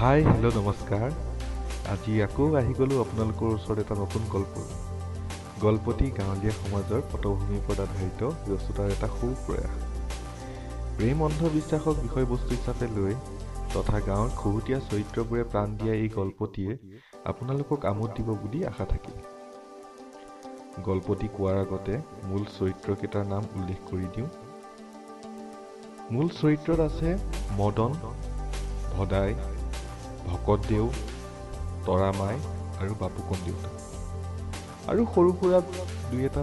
Hi hello নমস্কাৰ। আজি আকৌ আহি গ'লোঁ আপোনালোকৰ ওচৰত এটা নতুন গল্প। গল্পটি গাঁৱলীয়া সমাজৰ পটভূমিৰ ওপৰত আধাৰিত ব্যস্ততাৰ এটা সৰু প্ৰয়াস প্ৰেম অন্ধবিশ্বাসক বিষয়বস্তু হিচাপে লৈ তথা গাঁৱৰ খুহুতীয়া চৰিত্ৰবোৰে প্ৰাণ দিয়া এই গল্পটিয়ে আপোনালোকক আমোদ দিব বুলি আশা থাকিল গল্পটি কোৱাৰ আগতে মূল চৰিত্ৰকেইটাৰ নাম উল্লেখ কৰি দিওঁ। মূল চৰিত্ৰত আছে মদন ভদাই ভকতদেউ তৰামাই আৰু বাপুকণ দেউতা আৰু সৰু সুৰা দুই এটা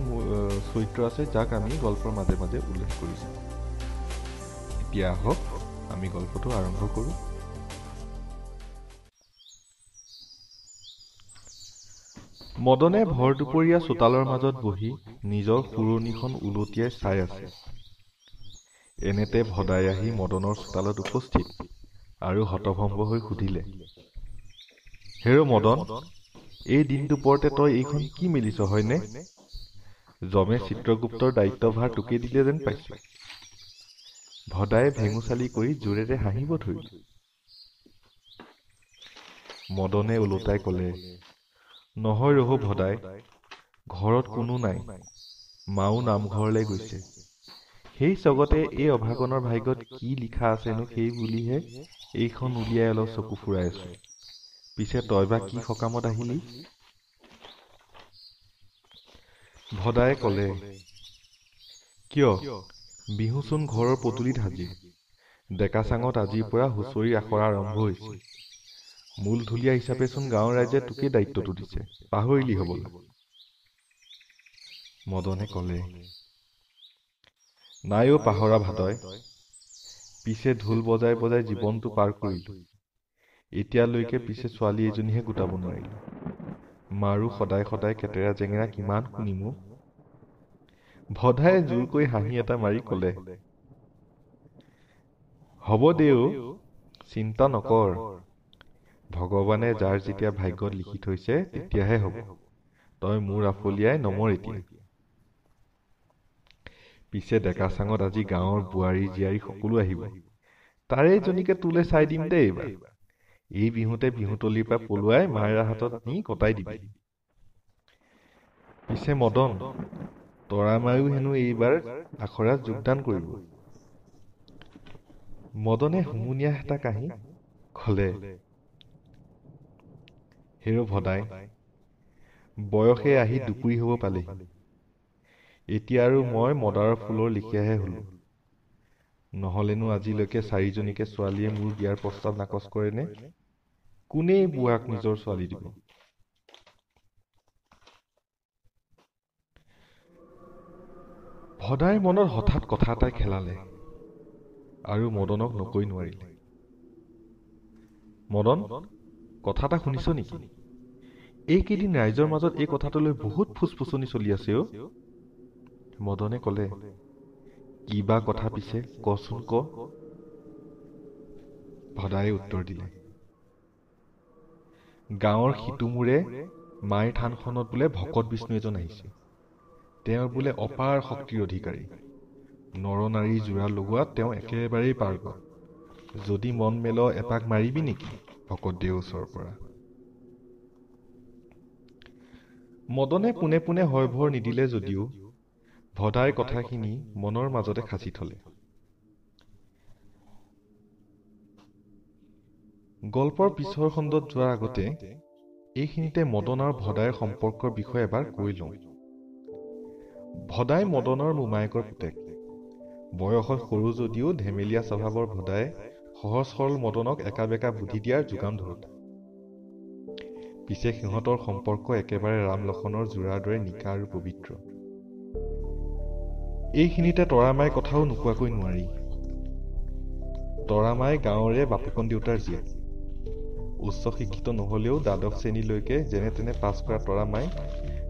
চৰিত্ৰ আছে যাক আমি গল্পৰ মাজে মাজে উল্লেখ কৰিছোঁ। এতিয়া আহক আমি গল্পটো আৰম্ভ কৰোঁ। মদনে ভৰ দুপৰীয়া চোতালৰ মাজত বহি নিজৰ সুৰণিখন ওলটিয়াই চাই আছে। এনেতে ভদাই আহি মদনৰ চোতালত উপস্থিত। আৰু হতভম্ব হৈ সুধিলে হেৰ মদন এই দিনটো পৰতে তই এইখন কি মিলিছ হয়নে? যমে চিত্ৰগুপ্তৰ দায়িত্বভাৰ তোকে দিলে যেন পাইছো। ভদাই ভেঙুচালি কৰি জোৰেৰে হাঁহিব ধৰিলে। মদনে ওলোটাই কলে নহয় ৰহো ভদাই ঘৰত কোনো নাই। মাও নামঘৰলৈ গৈছে। সেই চগতে এই অভাগনৰ ভাগ্যত কি লিখা আছেনো সেই বুলিহে এইখন উলিয়াই অলপ চকু ফুৰাই আছো। পিছে তই বা কি সকামত আহিলি? ভদাই কলে কিয়? বিহুচোন ঘৰৰ পদূলিত হাজিৰ ডেকাচাঙত আজিৰ পৰা হুঁচৰি আখৰা আৰম্ভ হৈছে। মূল ঢুলীয়া হিচাপেচোন গাঁৱৰ ৰাইজে তোকেই দায়িত্বটো দিছে। পাহৰিলি হবলৈ? মদনে কলে নাইও পাহৰা ভাদয় পিছে ঢোল বজাই বজাই জীৱনটো পাৰ কৰিলো। এতিয়ালৈকে পিছে ছোৱালী এজনীহে গোটাব নোৱাৰিলো। মাৰো সদায় সদায় কেতেৰা জেঙেৰা কিমান শুনিমো। ভদাই জোৰকৈ হাঁহি এটা মাৰি কলে হ'ব দেও চিন্তা নকৰ। ভগৱানে যাৰ যেতিয়া ভাগ্যত লিখি থৈছে তেতিয়াহে হ'ব। তই মোৰ আফলিয়াই নমৰ এতিয়া। পিছে ডেকা চাঙত আজি গাঁৱৰ বোৱাৰী জীয়াৰী সকলো আহিব। তাৰে এজনীকে তোলে চাই দিম দেই এইবাৰ। এই বিহুতে বিহুতলিৰ পৰা পলুৱাই মায়েৰা হাতত নি কটাই দিবি। পিছে মদন তৰামায়ো হেনো এইবাৰ আখৰাত যোগদান কৰিব। মদনে হুমুনিয়াহ এটা কাহি কলে হেৰ ভদাই বয়সে আহি দুপুৰি হব পালেহি। এতিয়া আৰু মই মদাৰৰ ফুলৰ লিখিয়াহে হলো নহলেনো আজিলৈকে চাৰিজনীকে ছোৱালীয়ে মোৰ বিয়াৰ প্ৰস্তাৱ নাকচ কৰেনে? কোনেই বুঢ়াক নিজৰ ছোৱালী দিব? ভদাইৰ মনত হঠাৎ কথা এটাই খেলালে আৰু মদনক নকৈ নোৱাৰিলে। মদন কথা এটা শুনিছ নেকি? এইকেইদিন ৰাইজৰ মাজত এই কথাটো লৈ বহুত ফুচফুচনি চলি আছে অ। মদনে কলে কিবা কথা পিছে কচোন ক। ভদায়ে উত্তৰ দিলে গাঁৱৰ সিটোমূৰে মাইৰ থানখনত বোলে ভকত বিষ্ণু এজন আহিছে। তেওঁ বোলে অপাৰ শক্তিৰ অধিকাৰী। নৰ নাৰী যোৰা লগোৱাত তেওঁ একেবাৰেই পাৰ্গত যদি মন মেল এপাক মাৰিবি নেকি ভকত দেউ ওচৰৰ পৰা? মদনে পোনে পোনে হয় ভৰ নিদিলে যদিও ভদাই কথাখিনি মনৰ মাজতে সাঁচি থলে। গল্পৰ পিছৰ খণ্ডত যোৱাৰ আগতে এইখিনিতে মদন আৰু ভদাইৰ সম্পৰ্কৰ বিষয়ে এবাৰ কৈ লওঁ। ভদাই মদনৰ মোমায়েকৰ পুতেক। বয়সত সৰু যদিও ধেমেলীয়া স্বভাৱৰ ভদাই সহজ সৰল মদনক একা বেকা বুদ্ধি দিয়াৰ যোগান ধৰোঁতা। পিছে সিহঁতৰ সম্পৰ্ক একেবাৰে ৰাম লক্ষণৰ যোৰাৰ দৰে নিকা আৰু পবিত্ৰ। এইখিনিতে তৰামাই কথাও নোকোৱাকৈ নোৱাৰি। তৰামাই গাঁৱৰে বাপুকণ দেউতাৰ জীয়েক। উচ্চ শিক্ষিত নহলেও দ্বাদশ শ্ৰেণীলৈকে যেনে তেনে পাছ কৰা তৰামাই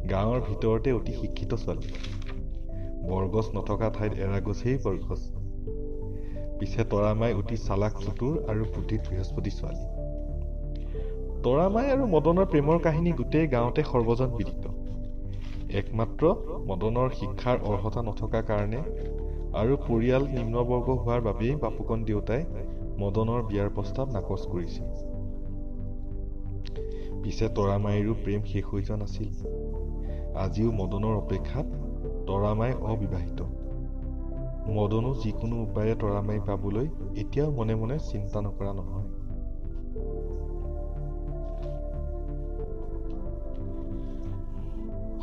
গাঁৱৰ ভিতৰতে অতি শিক্ষিত ছোৱালী। বৰগছ নথকা ঠাইত এৰাগছেই বৰগছ। পিছে তৰামাই অতি চালাক চতুৰ আৰু বুদ্ধিত বৃহস্পতি ছোৱালী। তৰামাই আৰু মদনৰ প্ৰেমৰ কাহিনী গোটেই গাঁৱতে সৰ্বজন বিদিত। একমাত্ৰ মদনৰ শিক্ষাৰ অৰ্হতা নথকা কাৰণে আৰু পৰিয়াল নিম্নবৰ্গ হোৱাৰ বাবেই বাপুকণ দেউতাই মদনৰ বিয়াৰ প্ৰস্তাৱ নাকচ কৰিছিল। পিছে তৰামাইৰো প্ৰেম শেষ হৈ যোৱা নাছিল। আজিও মদনৰ অপেক্ষাত তৰামাই অবিবাহিত। মদনো যিকোনো উপায়েৰে তৰামাই পাবলৈ এতিয়াও মনে মনে চিন্তা নকৰা নহয়।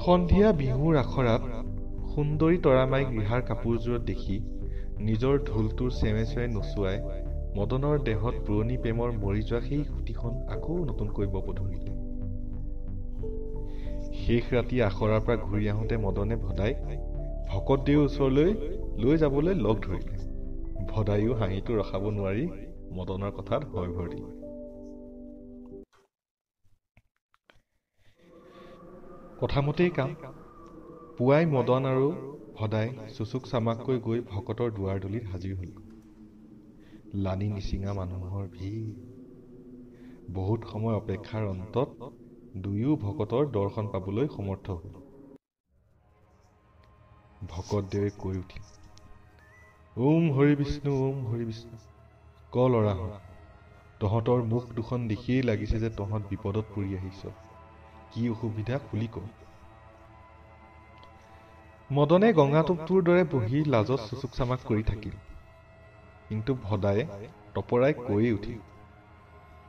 সন্ধিয়া বিহুৰ আখৰাত সুন্দৰী তৰামাইক ৰিহাৰ কাপোৰযোৰত দেখি নিজৰ ঢোলটোৰ চেৱে চেৱে নচুৱাই মদনৰ দেহত পুৰণি প্ৰেমৰ মৰি যোৱা সেই সুঁতিখন আকৌ নতুনকৈ বব ধৰিলে শেষ ৰাতি আখৰাৰ পৰা ঘূৰি আহোঁতে মদনে ভদাইক ভকতদেৱৰ ওচৰলৈ লৈ যাবলৈ লগ ধৰিলে। ভদায়ো হাঁহিটো ৰখাব নোৱাৰি মদনৰ কথাত ভয় ভৰ। কথামতেই কাম। পুৱাই মদন আৰু সদায় চুচুক চামাককৈ গৈ ভকতৰ দুৱাৰ দলিত হাজিৰ হল। লানি নিচিঙা মানুহৰ ভিৰ। বহুত সময় অপেক্ষাৰ অন্তত দুয়ো ভকতৰ দৰ্শন পাবলৈ সমৰ্থ হল। ভকতদেৱে কৈ উঠিল ওম হৰি বিষ্ণু ওম হৰি বিষ্ণু ক ল'ৰা তহঁতৰ মুখ দুখন দেখিয়েই লাগিছে যে তহঁত বিপদত পৰি আহিছ। কি অসুবিধা খুলি ক মদনে গঙাটোপটোৰ দৰে বহি লাজত চুচুক চামাক কৰি থাকিল। কিন্তু ভদায়ে তপৰাই কৈয়ে উঠিল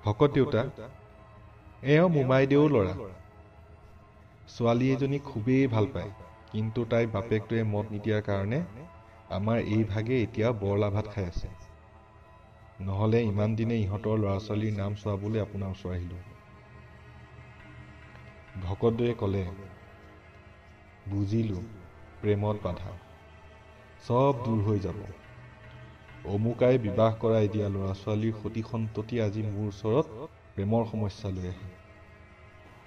ভকত দেউতা এওঁ মোমাইদেউৰ ল'ৰা। ছোৱালী এজনী খুবেই ভাল পায় কিন্তু তাইৰ বাপেকটোৱে মত নিদিয়াৰ কাৰণে আমাৰ এই ভাগে এতিয়া বৰলা ভাত খাই আছে। নহ'লে ইমান দিনে ইহঁতৰ ল'ৰা ছোৱালীৰ নাম চোৱাবলৈ আপোনাৰ ওচৰ আহিলোঁ। ভকতদ্বয়ে ক'লে বুজিলোঁ প্ৰেমত বাধা। চব দূৰ হৈ যাব। অমুকাই বিবাহ কৰাই দিয়া ল'ৰা ছোৱালীৰ সতি সন্ততি আজি মোৰ ওচৰত প্ৰেমৰ সমস্যা লৈ আহে।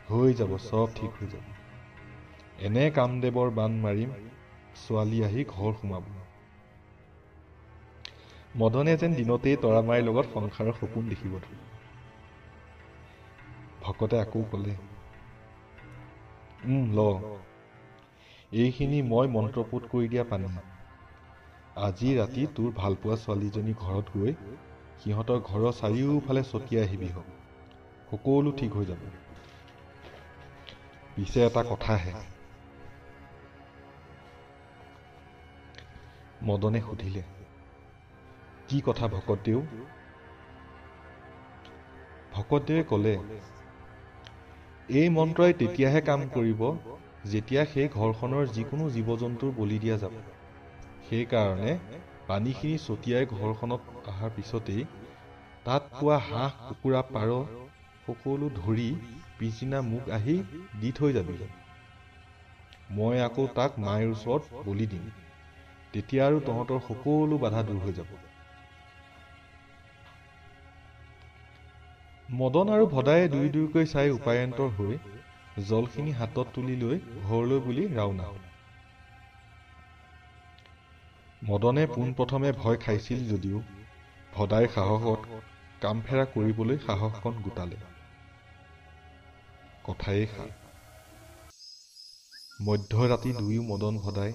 হৈ যাব চব ঠিক হৈ যাব। এনে কামদেৱৰ বান মাৰিম ছোৱালী আহি ঘৰ সোমাব। মদনে যেন দিনতেই তৰামাইৰ লগত সংসাৰৰ সপোন দেখিব ধৰে ভকতে আকৌ ক'লে ল। এইখিনি মই মন্ত্ৰপুত কৰি দিয়া পানী। আজি ৰাতি তোৰ ভালপোৱা ছোৱালীজনী ঘৰত গৈ সিহঁতৰ ঘৰৰ চাৰিওফালে ছটিয়াই আহিবি হওক সকলো ঠিক হৈ যাব। পিছে এটা কথাহে মদনে সুধিলে কি কথা ভকতদেউ ভকতদেৱে ক'লে এই মন্ত্ৰই তেতিয়াহে কাম কৰিব যেতিয়া সেই ঘৰখনৰ যিকোনো জীৱ জন্তুৰ বলি দিয়া যাব। সেইকাৰণে পানীখিনি ছটিয়াই ঘৰখনত অহাৰ পিছতেই তাত পোৱা হাঁহ কুকুৰা পাৰ সকলো ধৰি পিছদিনা মোক আহি দি থৈ যাবি। মই আকৌ তাক মাইৰ ওচৰত বলি দিম। তেতিয়া আৰু তহঁতৰ সকলো বাধা দূৰ হৈ যাব। মদন আৰু ভদায়ে দুই দুইকৈ চাই উপায়ন্তৰ হৈ জলখিনি হাতত তুলি লৈ ঘৰলৈ বুলি ৰাওনা হ'ল। মদনে পোনপ্ৰথমে ভয় খাইছিল যদিও ভদাইৰ সাহসত কামফেৰা কৰিবলৈ সাহসকণ গোটালে। কথায়েই খা। মধ্যৰাতি দুয়ো মদন ভদাই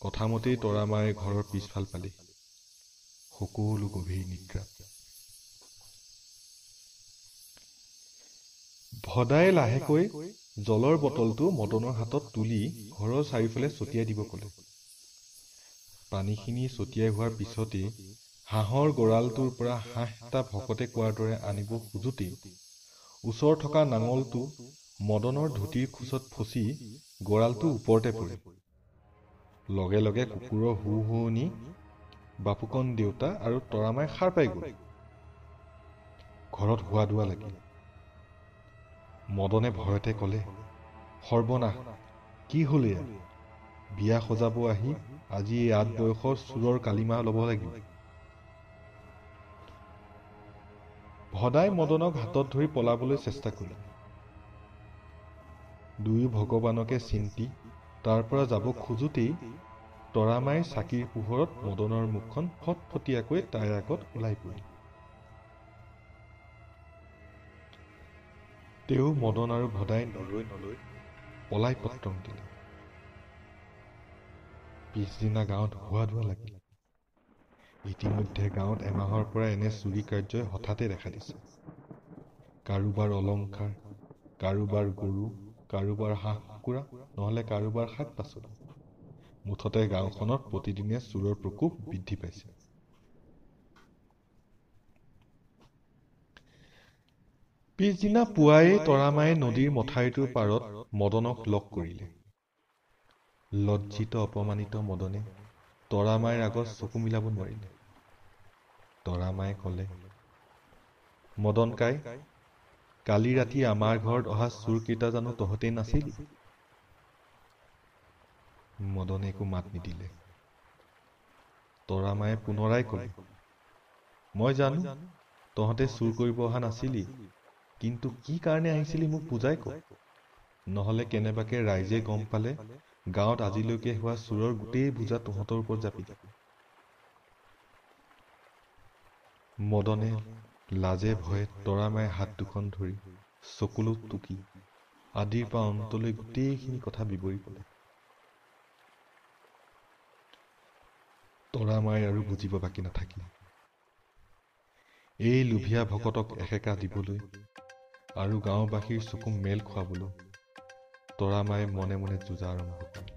কথামতেই তৰামায়ে ঘৰৰ পিছফাল পালে। সকলো গভীৰ নিদ্ৰা ভদাই লাহেকৈ জলৰ বটলটো মদনৰ হাতত তুলি ঘৰৰ চাৰিওফালে ছটিয়াই দিব ক'লে। পানীখিনি ছটিয়াই হোৱাৰ পিছতেই হাঁহৰ গঁৰালটোৰ পৰা হাঁহ এটা ভকতে কোৱাৰ দৰে আনিব খোজোতেই ওচৰত থকা নাঙলটো মদনৰ ধুতিৰ খোজত ফচি গঁৰালটো ওপৰতে পৰে। লগে লগে কুকুৰৰ হু হুৱনি বাপুকণ দেউতা আৰু তৰামাই সাৰ পাই গ'ল। ঘৰত হোৱা দোৱা লাগিল। মদনে ভয়তে ক'লে সৰ্বনাশ কি হ'ল এয়া? বিয়া সজাব আহি আজি এই আঠ বয়সৰ চোৰৰ কালিমা ল'ব লাগিব সদায় মদনক হাতত ধৰি পলাবলৈ চেষ্টা কৰিলে। দুয়ো ভগৱানকে চিন্তি তাৰ পৰা যাব খোজোতেই তৰামাইৰ চাকিৰ পোহৰত মদনৰ মুখখন ফটফটীয়াকৈ তাইৰ আগত ওলাই পৰিল। তেওঁ মদন আৰু ভদাই নলৈ নলৈ পলাই পত্ৰং দিলে। পিছদিনা গাঁৱত হোৱা ধোৱা লাগিল। ইতিমধ্যে গাঁৱত এমাহৰ পৰা এনে চুৰি কাৰ্যই হঠাতে দেখা দিছে। কাৰোবাৰ অলংকাৰ কাৰোবাৰ গৰু কাৰোবাৰ হাঁহ কুকুৰা নহ'লে কাৰোবাৰ শাক পাচলি মুঠতে গাঁওখনত প্ৰতিদিনে চোৰৰ প্ৰকোপ বৃদ্ধি পাইছে। পিছদিনা পুৱাই তৰামায়ে নদীৰ মথাৰিটোৰ পাৰত মদনক লগ কৰিলে। লজ্জিত অপমানিত মদনে তৰামাইৰ আগত চকু মিলাব নোৱাৰিলে। তৰামায়ে কলে মদন কাই কালি ৰাতি আমাৰ ঘৰত অহা চোৰকেইটা জানো তহঁতেই নাছিলি? মদনে একো মাত নিদিলে। তৰামায়ে পুনৰাই কলে মই জানো তহঁতে চুৰ কৰিব অহা নাছিলি। কিন্তু কি কাৰণে আহিছিলি মোক বুজাই ক। নহলে কেনেবাকে ৰাইজে গম পালে গাঁৱত আজিলৈকে হোৱা চোৰৰ গোটেই বোজা তহঁতৰ ওপৰত জাপি দিব মদনে লাজে ভয়ে তৰামাই হাত দুখন ধৰি চকুলোত টুকি আদিৰ পৰা অন্তলৈ গোটেইখিনি কথা বিৱৰি কলে। তৰামাই আৰু বুজিব বাকী নাথাকিল। এই লোভীয়া ভকতক এসেকা দিবলৈ আৰু গাঁওবাসীৰ চকু মেল খুৱাবলৈ তৰামাই মনে মনে যুঁজা আৰম্ভ কৰিলে।